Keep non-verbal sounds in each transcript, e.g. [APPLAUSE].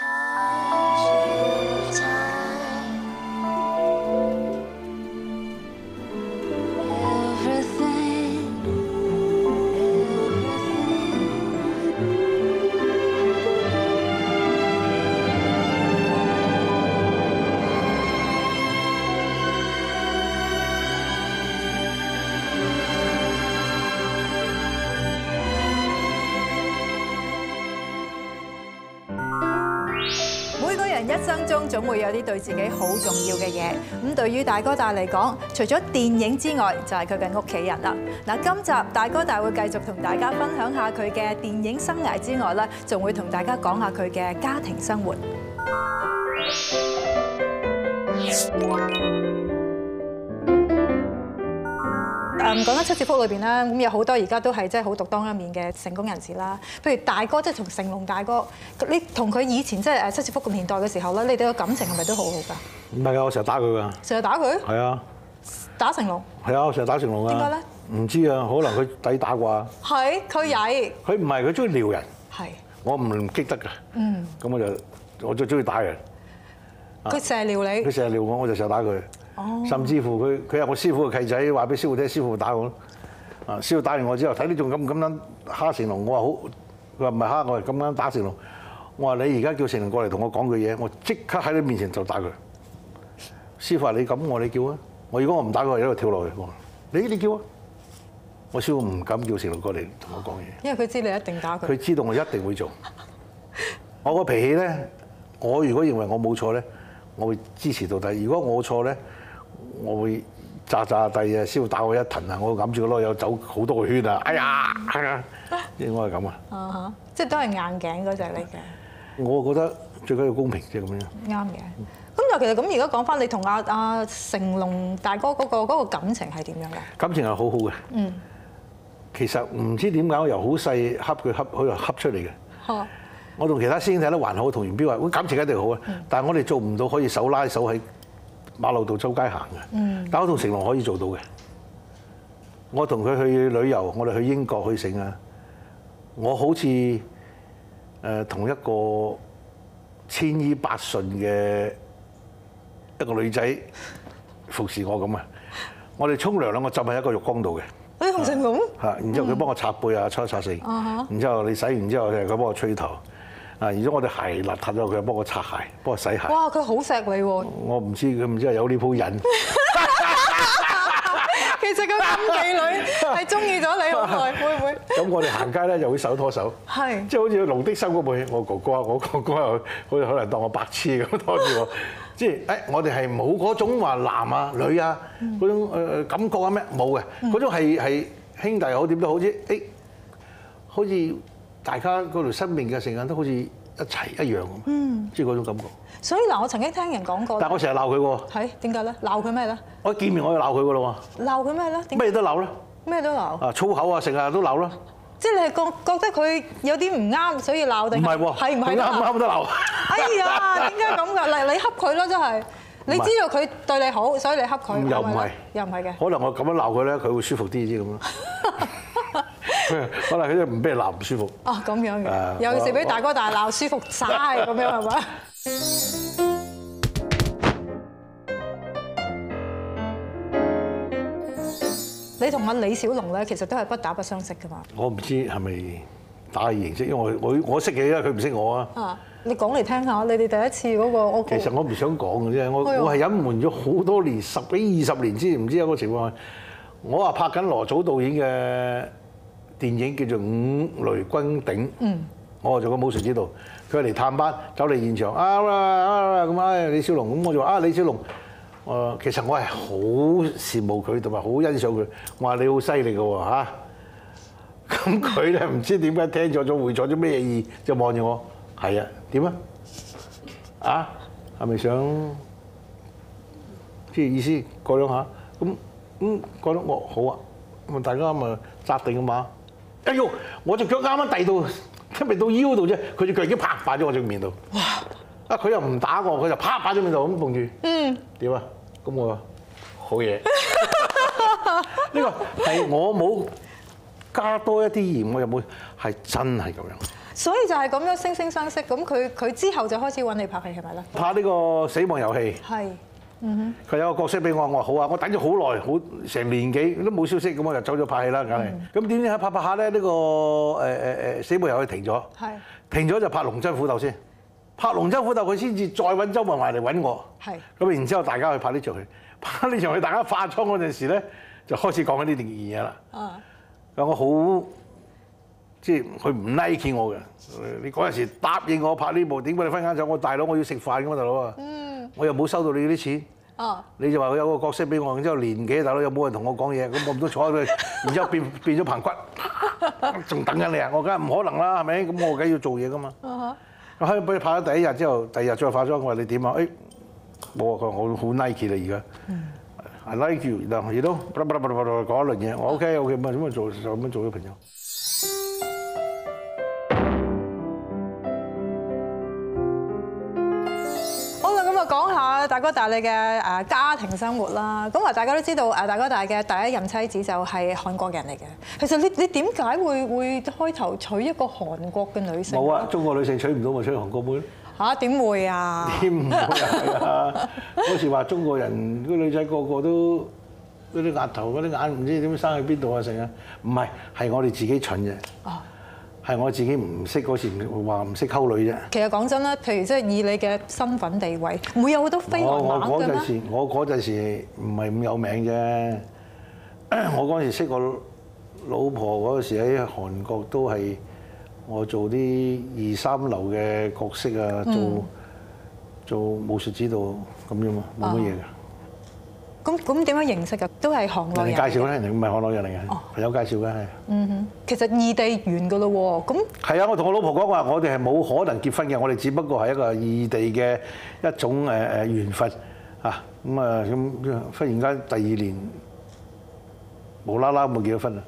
每總會有啲對自己好重要嘅嘢。咁對於大哥大嚟講，除咗電影之外，就係佢嘅屋企人啦。嗱，今集大哥大會繼續同大家分享下佢嘅電影生涯之外咧，仲會同大家講下佢嘅家庭生活。誒講緊七字福裏邊啦，咁有好多而家都係即係好獨當一面嘅成功人士啦。譬如大哥，即係同成龍大哥，你同佢以前即係誒七字福個年代嘅時候咧，你哋嘅感情係咪都好好㗎？唔係啊，我成日打佢㗎。成日打佢，係啊，打成龍，係啊，我成日打成龍啊。點解咧？唔知啊，可能佢抵打啩。係佢曳，佢唔係佢中意撩人，係我唔激得㗎。嗯，咁我就我最中意打人。佢成日撩你佢，成日撩我，我就成日打佢。哦甚至乎佢佢係我師傅嘅契仔，話俾師傅聽，師傅打我咯。啊，師傅打完我之後，睇你仲咁咁樣蝦成龍，我話好，佢話唔係蝦我，係咁樣打成龍。我話你而家叫成龍過嚟同我講句嘢，我即刻喺你面前就打佢。師傅話你咁我你叫啊，我如果我唔打佢，喺度跳落去。我你你叫啊，我師傅唔敢叫成龍過嚟同我講嘢。因為佢知你一定打佢。佢知道我一定會做。我個脾氣咧，我如果認為我冇錯咧，我會支持到底；如果我錯咧，我會炸炸地啊，師傅打我一騰啊，我揞住個籮柚走好多個圈啊！哎呀，應該係咁啊！啊，即係都係硬頸嗰只嚟嘅，我覺得最緊要公平，即係咁樣。啱嘅。咁但係其實咁而家講翻你同阿阿成龍大哥嗰個嗰個感情係點樣嘅？感情係好好嘅。嗯，其實唔知點解我由好細恰佢恰，佢又恰出嚟嘅。嚇，我同其他師兄睇得還好，同元彪話：，感情一定好啊！但係我哋做唔到可以手拉手喺馬路度周街行嘅。嗯但我同成龍可以做到嘅。我同佢去旅遊，我哋去英國去成啊！我好似誒同一個千依百順嘅一個女仔服侍我咁啊！我哋沖涼兩個浸喺一個浴缸度嘅。你同成龍？嚇，然之後佢幫我擦背啊、搓一擦成，然之後你洗完之後咧，佢幫我吹頭，啊，而且我哋鞋邋遢咗，佢又幫我擦鞋，幫我洗鞋。哇！佢好錫你喎。我唔知佢唔知係有呢鋪癮，[LAUGHS] 其實個咁妓女係中意咗你好耐，會唔會？咁我哋行街咧就會手拖手，係即係好似龍的收嗰部戲，我哥哥啊，我 [LAUGHS] 哥哥又好似可能當我白痴咁拖住我，即係誒我哋係冇嗰種話男啊女啊嗰種感覺啊咩冇嘅，嗰種係係兄弟好點都好似誒，好似大家嗰條生命嘅成間都好似一齊一樣咁，嗯即係嗰種感覺。所以嗱，我曾經聽人講過，但係我成日鬧佢喎，係點解咧？鬧佢咩咧？我一見面我就鬧佢噶咯鬧佢咩咧？咩都鬧啦，咩都鬧？啊粗口啊成日都鬧啦，即係你係覺覺得佢有啲唔啱，所以鬧定唔係喎，係唔係啱唔啱都鬧。哎呀，點解咁㗎？嚟你恰佢咯，真係。你知道佢對你好，所以你恰佢。又唔係又唔係嘅。可能我咁樣鬧佢咧，佢會舒服啲啲咁咯。[LAUGHS] [LAUGHS] [LAUGHS] [LAUGHS] 可能佢都唔俾人鬧唔舒服。哦，咁樣嘅，尤其是俾大哥大鬧舒服晒咁樣係咪？你同阿李小龍咧，其實都係不打不相識噶嘛。我唔知係咪打嘅形式，因為我我我識佢啊，佢唔識我啊。啊，你講嚟聽下，你哋第一次嗰個我其實我唔想講嘅啫，我我係隱瞞咗好多年，十幾二十年之前，唔知有個情況。我話拍緊羅祖導演嘅電影叫做《五雷轟頂》，嗯，我做個武術指導，佢嚟探班，走嚟現場啊啊咁啊李小龍，咁我就話啊李小龍，誒其實我係好羨慕佢同埋好欣賞佢，我話你好犀利嘅喎嚇，[LAUGHS] 咁佢咧唔知點解聽咗咗會咗啲咩意，就望住我，係啊點啊？啊？係咪想？即係意思過兩下？咁咁過得我好啊，咁啊大家咪扎定啊嘛。哎呦，我隻腳啱啱遞到，都未到腰度啫，佢隻腳已經啪擺咗我隻面度。哇！啊佢又唔打我，佢就啪擺咗面度咁碰住。嗯，點啊？咁我話好嘢。[LAUGHS] 呢個係我冇加多一啲鹽，我又冇係真係咁樣。所以就係咁樣惺惺相惜。咁佢佢之後就開始揾你拍戲係咪咧？拍呢個死亡遊戲，係。佢有個角色俾我，我話好啊，我等咗好耐，好成年幾都冇消息，咁我就走咗拍戲啦，梗係。咁點知喺拍拍下咧，呢個誒誒誒死亡遊戲停咗，係停咗就拍龍爭虎鬥先，拍龍爭虎鬥佢先至再揾周文懷嚟揾我。係咁然之後大家去拍呢場戲，拍呢場戲大家化妝嗰陣時咧，就開始講緊呢段嘢啦。啊，咁我好即係佢唔 like 我嘅，你嗰陣時答應我拍呢部，點解你分間走？我大佬我要食飯㗎嘛，大佬啊！我又冇收到你啲錢，啊，你就話佢有個角色俾我，然之後年紀大佬有冇人同我講嘢？咁我唔通坐喺度，[LAUGHS] 然之後變變咗棚骨，仲等緊你啊！我梗係唔可能啦，係咪？咁我梗係要做嘢噶嘛。我喺俾你拍咗第一日之後，第二日再化妝，我話你點啊？誒，冇啊！佢話我好 Nike 啦而家。I like you，嗱，亦都講一輪嘢，我 OK OK，咁啊咁啊做就咁樣做咗朋友。哥大你嘅誒家庭生活啦。咁啊，大家都知道誒大哥大嘅第一任妻子就係韓國人嚟嘅。其實你你點解會會開頭娶一個韓國嘅女性？冇啊，中國女性娶唔到咪娶韓國妹咯。嚇點會啊？添唔會啊！嗰時 [LAUGHS] 話中國人嗰啲女仔個個都嗰啲額頭嗰啲眼唔知點生喺邊度啊成啊！唔係係我哋自己蠢啫，哦，係我自己唔識嗰時話唔識溝女啫。其實講真啦，譬如即係以你嘅身份地位，唔會有好多飛來我我猛嘅咩？嗰陣時，我嗰陣時唔係咁有名啫。我嗰陣時識我老婆嗰時喺韓國都係我做啲二三流嘅角色啊，做做武術指導咁啫嘛，冇乜嘢㗎。咁咁點樣認識㗎？都係韓國人。人哋介紹咧，唔係韓國人嚟嘅哦，朋友介紹嘅係。嗯哼，其實異地緣㗎咯喎。咁係啊，我同我老婆講話，我哋係冇可能結婚嘅，我哋只不過係一個異地嘅一種誒誒緣分啊。咁啊咁，忽然間第二年無啦啦咁就結咗婚啦。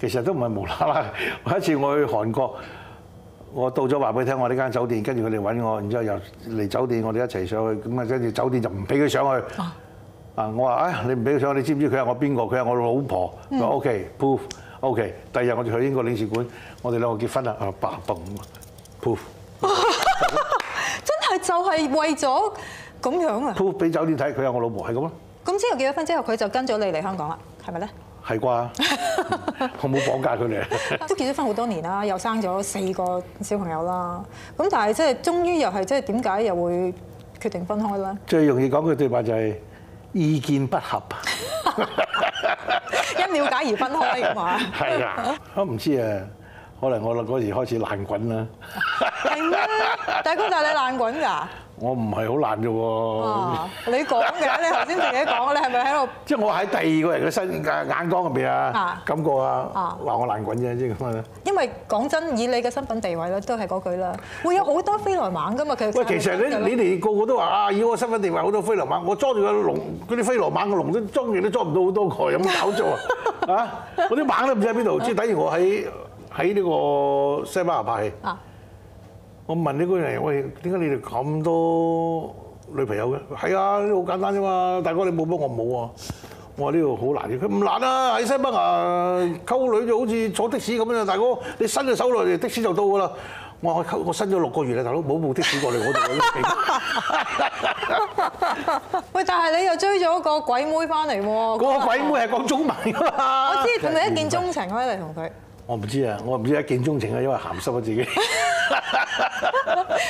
其實都唔係無啦啦，有一次我去韓國，我到咗話俾佢聽，我呢間酒店，跟住佢哋揾我，然之後又嚟酒店，我哋一齊上去，咁啊跟住酒店就唔俾佢上去。啊！我話啊，你唔俾佢上，你知唔知佢係我邊個？佢係我老婆。佢話 OK，proof，OK。第二日我哋去英國領事館，我哋兩個結婚啦。啊，爸嘣，proof，proof 真係就係為咗咁樣啊！proof！俾酒店睇，佢係我老婆，係咁咯，咁之後結咗婚之後，佢就跟咗你嚟香港啦，係咪咧？係啩？[LAUGHS] 我冇綁架佢哋。[LAUGHS] 都結咗婚好多年啦，又生咗四個小朋友啦。咁但係即係終於又係即係點解又會決定分開咧？最容易講嘅對白就係意見不合。因了解而分開㗎嘛？係啊，我唔知啊，可能我嗰時開始爛滾啦。係咩？大哥大你爛滾㗎？我唔係好爛啫喎。啊！你講嘅，你頭先自己講，你係咪喺度？[LAUGHS] 即係我喺第二個人嘅身眼光入邊啊啊，感覺啊，啊話我爛滾啫，即係咁啊。因為講真，以你嘅身份地位咧，都係嗰句啦，會有好多飛來猛噶嘛。其實喂，其實你你哋個個都話啊，以我身份地位好多飛羅猛，我裝住個籠，嗰啲飛羅猛個籠都裝住都裝唔到好多個，有冇搞錯啊？[LAUGHS] 啊！嗰啲猛都唔知喺邊度，即係等於我喺喺呢個西班牙拍戲。啊我問呢個人：喂，點解你哋咁多女朋友嘅？係啊，呢好簡單啫嘛。大哥你冇幫我冇啊？我話呢度好難嘅，佢唔難啊！喺西班牙溝女就好似坐的士咁樣啊！大哥你伸隻手落嚟，的士就到㗎啦。我話我溝我伸咗六個月啦，大佬冇部的士過嚟我度啊！[LAUGHS] 喂，但係你又追咗個鬼妹翻嚟喎。嗰 [LAUGHS] 個鬼妹係講中文㗎嘛？我知係咪一見鍾情可以嚟同佢？我唔知啊，我唔知一見鍾情啊，因為鹹濕啊自己。[LAUGHS]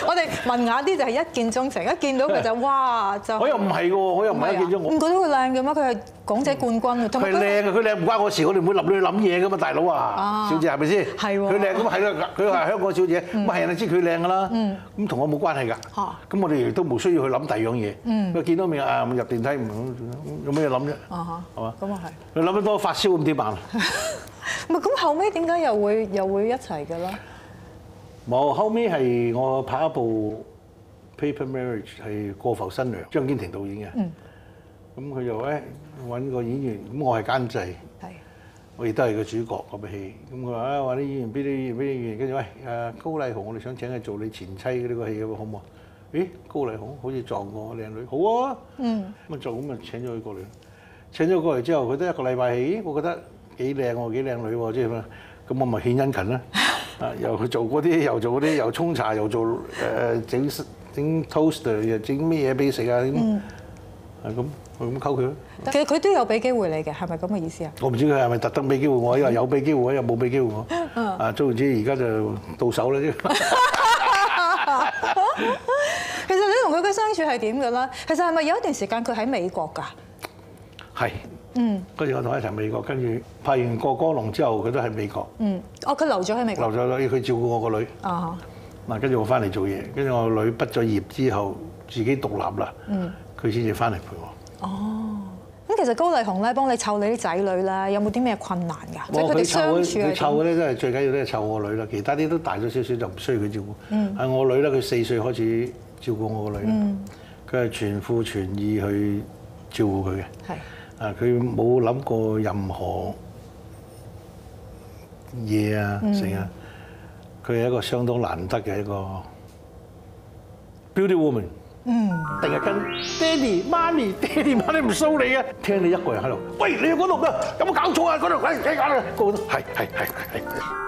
我哋文雅啲就係一見鍾情，一見到佢就 [LAUGHS] 哇就。我又唔係喎，我又唔係一見鍾我。唔覺得佢靚嘅咩？佢係港姐冠軍啊，佢靚啊！佢靚唔關我事，我哋唔會立亂諗嘢噶嘛，大佬啊啊，小姐係咪先？係喎佢靚咁係啦，佢係香港小姐，咁係人哋知佢靚噶啦。咁同我冇關係㗎。嚇咁我哋亦都冇需要去諗第二樣嘢。佢見到面啊，入電梯唔有咩嘢諗啫？啊係嘛？咁啊你諗得多發燒咁點辦啊？[LAUGHS] 係。唔係咁後尾點解又會又會一齊嘅咧？冇，後尾係我拍一部《Paper Marriage》係過浮新娘，張堅庭導演嘅。咁佢就誒揾個演員，咁我係監製。係。我亦都係個主角嗰部戲，咁佢話啊話啲演員邊啲演員邊啲演員，跟住喂誒高麗紅，我哋想請佢做你前妻嘅呢個戲咁好唔好？咦高麗紅好似撞過靚女，好啊，嗯，咁啊做咁啊請咗佢過嚟，請咗過嚟之後，佢得一個禮拜戲，我覺得幾靚喎，幾靚女喎，即係咁我咪獻殷勤啦，[LAUGHS] 啊，又去做嗰啲，又做嗰啲，又沖茶，又做誒整整 toaster，又整咩嘢俾你食啊咁，係咁，我咁溝佢咯。其實佢都有俾機會你嘅，係咪咁嘅意思啊？我唔知佢係咪特登俾機會我，因為有俾機會我，又冇俾機會我。啊，總言之，而家就到手啦啫。[LAUGHS] 其實你同佢嘅相處係點嘅啦？其實係咪有一段時間佢喺美國㗎？係。嗯。跟住我同佢一齊美國，跟住拍完過江龍之後，佢都喺美國。嗯。哦，佢留咗喺美國。留咗啦，要佢照顧我個女。啊。嗱，跟住我翻嚟做嘢，跟住我個女畢咗業之後，自己獨立啦。嗯。佢先至翻嚟陪我。哦。咁其實高麗紅咧幫你湊你啲仔女咧，有冇啲咩困難㗎？即係佢哋相處佢湊嗰啲真係最緊要都係湊我女啦，其他啲都大咗少少就唔需要佢照顧。嗯。係我女咧，佢四歲開始照顧我個女。佢係全副全意去照顧佢嘅。係。啊！佢冇諗過任何嘢啊，成啊！佢係一個相當難得嘅一個 beauty woman。嗯。定係跟爹哋媽咪，爹哋媽咪唔騷你嘅，聽你一個人喺度。喂，你去嗰度㗎？有冇搞錯啊？嗰度，喂，睇下啦，個個都係係係係。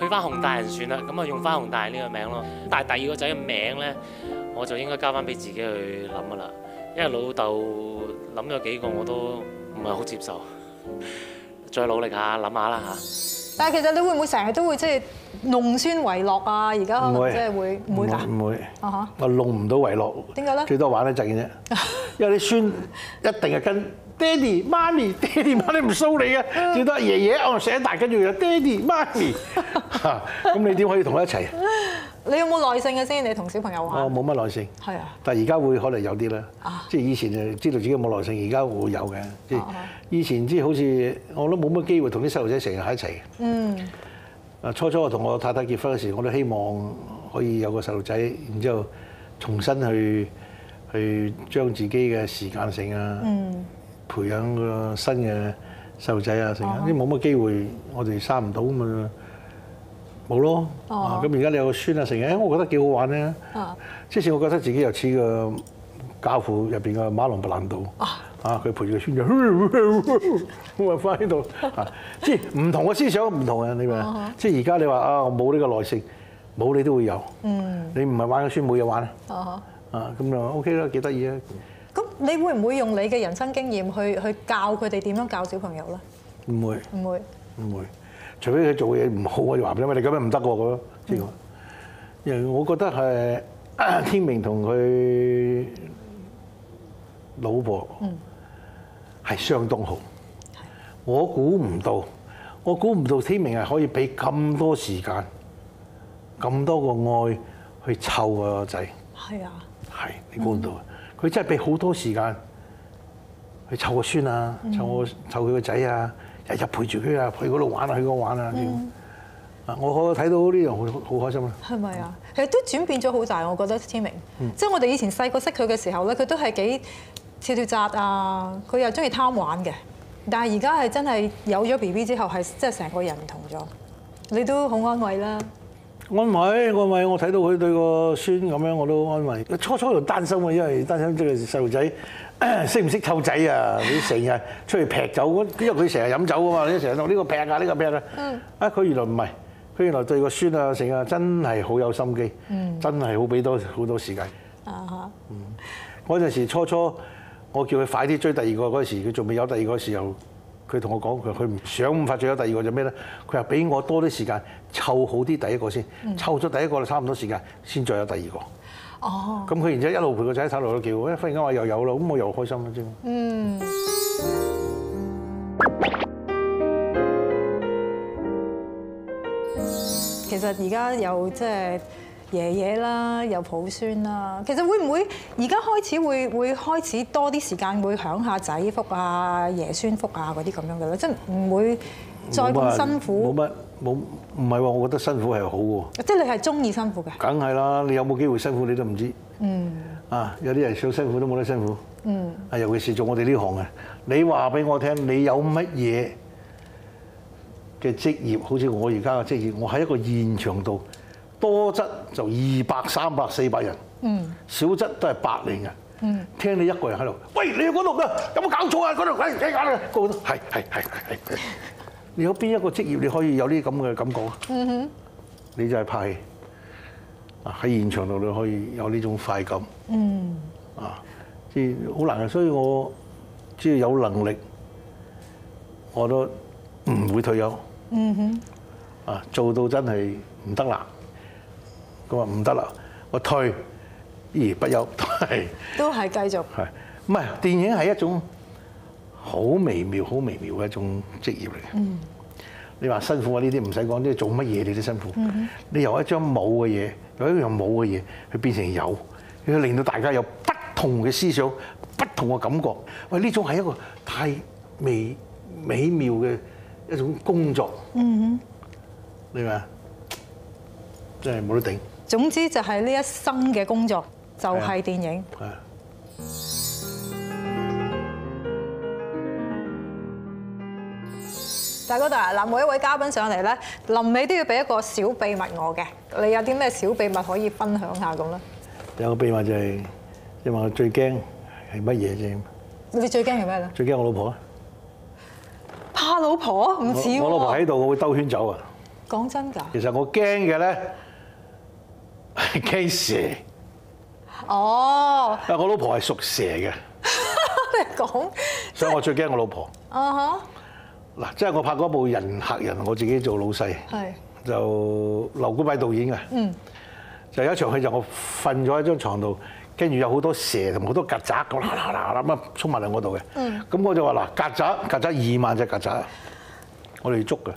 去翻洪大人算啦，咁啊用翻洪大人呢個名咯。但係第二個仔嘅名咧，我就應該交翻俾自己去諗噶啦，因為老豆諗咗幾個我都唔係好接受，[LAUGHS] 再努力下諗下啦嚇。但係其實你會唔會成日都會即係弄孫為樂啊？而家即係會唔會㗎？唔會。啊哈！我弄唔到為樂。點解咧最多玩一陣嘅啫，[LAUGHS] 因為啲孫一定係跟爹哋媽咪，爹哋媽咪唔騷你嘅，最多係爺爺哦寫大，跟住又爹哋媽咪，咁你點可以同佢一齊？你有冇耐性嘅先？你同小朋友玩？我冇乜耐性。係啊。但係而家會可能有啲啦啊，即係以前就知道自己冇耐性，而家會有嘅。即以前即係好似我都冇乜機會同啲細路仔成日喺一齊嘅。嗯。啊，初初我同我太太結婚嘅時，我都希望可以有個細路仔，然之後重新去去將自己嘅時間性啊，嗯。培養個新嘅細路仔啊，成日啲，冇乜機會，我哋生唔到咁啊，冇咯。咁而家你有個孫啊，成日，我覺得幾好玩咧。啊。即使我覺得自己又似個教父入邊嘅馬龍白蘭度。啊。啊，佢陪住個孫就，我話翻呢度啊，即係唔同嘅思想唔同嘅，你明唔明？即係而家你話啊，我冇呢個耐性，冇你都會有。嗯。你唔係玩個孫冇嘢玩啊？啊，咁就 OK 啦，幾得意啊！咁你會唔會用你嘅人生經驗去去教佢哋點樣教小朋友咧？唔會唔會。唔會，除非佢做嘢唔好，我就話俾你聽，你咁樣唔得喎咁樣，即係我。因為我覺得係啊天明同佢老婆係相當好。我估唔到，我估唔到天明係可以俾咁多時間、咁多個愛去湊個仔。係啊。係，你估唔到啊！佢真係俾好多時間去湊個孫啊，湊我湊佢個仔啊，日日陪住佢啊，去嗰度玩啊，去嗰度玩啊。啊，我睇到呢樣好好開心啊！係咪啊？其實都轉變咗好大，我覺得天明。即係我哋以前細個識佢嘅時候咧，佢都係幾跳跳紮啊，佢又中意貪玩嘅。但係而家係真係有咗 B B 之後，係即係成個人唔同咗。你都好安慰啦。安慰安慰，我睇到佢對個孫咁樣，我都安慰。初初就擔心啊，因為擔心即係細路仔 [CLEARS THROAT] 識唔識湊仔啊？你成日出去劈酒，因為佢成日飲酒啊嘛，你成日話呢個劈啊，呢個劈啊。啊，佢原來唔係，佢原來對個孫啊成啊真係好有心機，真係好俾多好多時間。啊哈！嗰陣時初初，我叫佢快啲追第二個嗰陣時，佢仲未有第二個時候，佢同我講佢佢唔想唔發，再有第二個就咩咧？佢話俾我多啲時間湊好啲第一個先，湊咗第一個就差唔多時間，先再有第二個。哦。咁佢然之後一路陪個仔喺度一路都叫，一忽然間話又有啦，咁我又開心啦啫。嗯。其實而家有即係。爺爺啦，有抱孫啦。其實會唔會而家開始會會開始多啲時間會享下仔福啊、爺孫福啊嗰啲咁樣嘅咧？即係唔會再咁辛苦。冇乜冇唔係話，我覺得辛苦係好喎。即係你係中意辛苦嘅。梗係啦，你有冇機會辛苦你都唔知。嗯。啊，有啲人想辛苦都冇得辛苦。嗯。啊，尤其是做我哋呢行嘅，你話俾我聽，你有乜嘢嘅職業？好似我而家嘅職業，我喺一個現場度，多則就二百、三百、四百人。嗯。少則都係百零人。嗯。聽你一個人喺度，喂，你去嗰度㗎，有冇搞錯啊？嗰度，喂，你搞啦，個個都係係係係係。你有邊一個職業你可以有呢啲咁嘅感覺啊？嗯哼。你就係拍戲。啊！喺現場度你可以有呢種快感，嗯，啊，即係好難嘅，所以我只要有能力，我都唔會退休，嗯哼，啊，做到真係唔得啦，咁話唔得啦，我退而不休，係 [LAUGHS] 都係繼續，係唔係？電影係一種好微妙、好微妙嘅一種職業嚟嘅。嗯你話辛苦啊？呢啲唔使講，即係做乜嘢你都辛苦。你由一張冇嘅嘢，由一樣冇嘅嘢，去變成有，要令到大家有不同嘅思想、不同嘅感覺。喂，呢種係一個太美美妙嘅一種工作。嗯哼，你話真係冇得頂。總之就係呢一生嘅工作就係電影。係。大哥大嗱，每一位嘉賓上嚟咧，臨尾都要俾一個小秘密我嘅。你有啲咩小秘密可以分享下咁咧？有個秘密就係，即係話我最驚係乜嘢啫？你最驚係咩咧？最驚我老婆啊！怕老婆唔似喎。我老婆喺度，我會兜圈走啊！講真㗎？其實我驚嘅咧係 [LAUGHS] 驚蛇。哦。但係我老婆係屬蛇嘅。[LAUGHS] 你講。所以我最驚我老婆。啊哈。嗱，即係我拍嗰部《人客人》，我自己做老細，就劉古偉導演嘅。嗯，就有一場戲就我瞓咗喺張床度，跟住有好多蛇同好多曱甴咁啦啦啦咁啊衝埋嚟我度嘅。嗯，咁我就話嗱，曱甴曱甴二萬隻曱甴，我哋要捉嘅。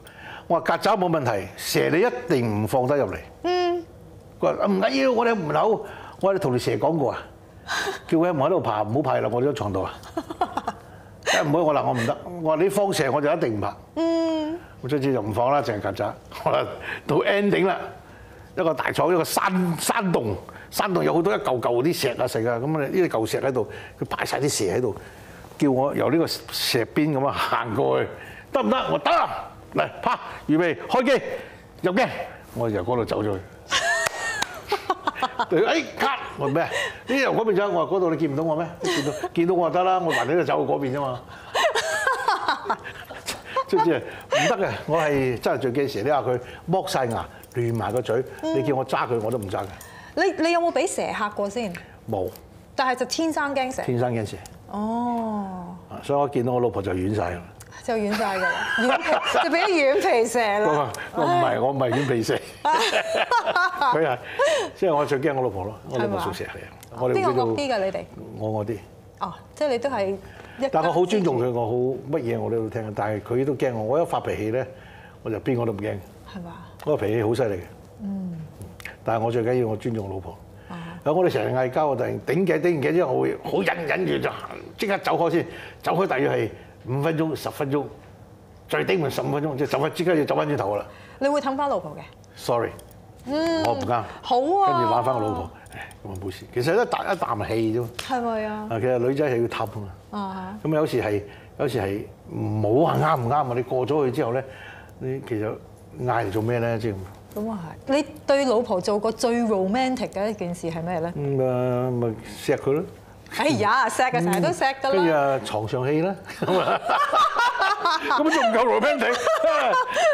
我話曱甴冇問題，蛇你一定唔放得入嚟。嗯，佢話唔緊要，我哋喺門口，我哋同條蛇講過啊，[LAUGHS] 叫佢喺門口度爬，唔好爬落我張床度啊。唔好我嗱，我唔得。我話你放蛇我就一定唔拍。嗯。我卒之就唔放啦，淨係曱甴。好啦，到 ending 啦，一個大廠，一個山山洞，山洞有好多一嚿嚿啲石啊石啊，咁啊呢啲舊石喺度，佢擺晒啲蛇喺度，叫我由呢個石邊咁啊行過去，得唔得？我得啊，嚟拍，預備開機，入鏡，我由嗰度走咗去。[LAUGHS] 誒 cut 我咩？呢由嗰邊走，我話嗰度你見唔到我咩？見到見到我就得啦，我還你就走去嗰邊啫嘛。[LAUGHS] 即唔知啊？唔得嘅，我係真係最驚蛇。你話佢剝晒牙、亂埋個嘴，你叫我揸佢我都唔揸嘅。你你有冇俾蛇嚇過先？冇。但係就天生驚蛇。天生驚蛇。哦。所以我見到我老婆就軟晒啦。就軟晒㗎啦，軟 [LAUGHS] 皮就變咗軟皮蛇啦。我唔係，我唔係軟皮蛇。[LAUGHS] 佢係，即係我最驚我老婆咯。我老婆屬蛇嚟啊！我哋邊個惡啲㗎？你哋？我我啲。哦，即係你都係一。但係我好尊重佢，我好乜嘢我都聽。但係佢都驚我，我一發脾氣咧，我就邊個都唔驚。係嘛？我個脾氣好犀利嘅。嗯。但係我最緊要我尊重我老婆。啊。我哋成日嗌交，我突然頂頸頂唔頸之後，我會好忍忍住就即刻走開先，走開大約係。五分鐘、十分鐘，最頂咪十五分鐘，即係走翻，即刻要走翻轉頭噶啦。你會氹翻老婆嘅？Sorry，嗯，我唔啱。好啊。跟住攬翻我老婆，咁啊冇事。其實一啖一啖氣啫嘛。係咪啊？啊，其實女仔係要氹啊嘛。啊咁有時係，有時係冇話啱唔啱啊！你過咗去之後咧，你其實嗌嚟做咩咧？即係咁啊係。你對老婆做過最 romantic 嘅一件事係咩咧？咁啊，咪錫佢咯。哎呀，錫嘅成日都錫㗎啦。跟住啊，床上戲啦，[LAUGHS] 咁啊，咁仲唔夠 romantic？[LAUGHS]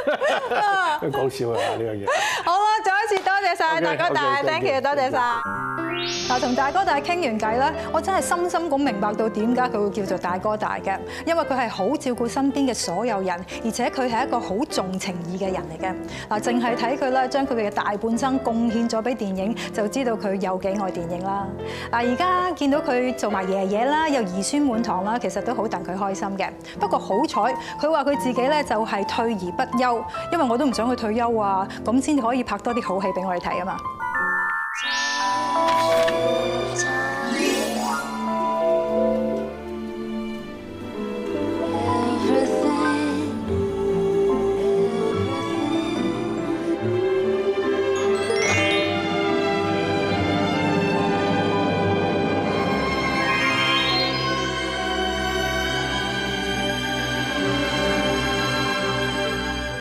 [LAUGHS] 講笑啊呢樣嘢。好啊，再一次多謝晒大哥大，thank you，多謝晒。嗱，同大哥大傾完偈咧，我真係深深咁明白到點解佢會叫做大哥大嘅，因為佢係好照顧身邊嘅所有人，而且佢係一個好重情義嘅人嚟嘅。嗱，淨係睇佢咧，將佢嘅大半生貢獻咗俾電影，就知道佢有幾愛電影啦。嗱，而家見到佢做埋爺爺啦，又兒孫滿堂啦，其實都好戥佢開心嘅。不過好彩，佢話佢自己咧就係退而不休，因為我都唔想去退休啊，咁先可以拍多啲好戲俾我哋睇啊嘛。